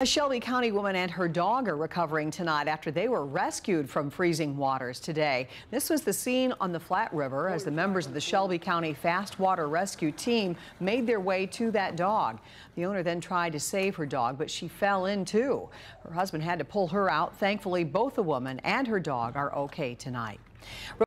A Shelby County woman and her dog are recovering tonight after they were rescued from freezing waters today. This was the scene on the Flat River as the members of the Shelby County Fast Water Rescue Team made their way to that dog. The owner then tried to save her dog, but she fell in too. Her husband had to pull her out. Thankfully, both the woman and her dog are okay tonight.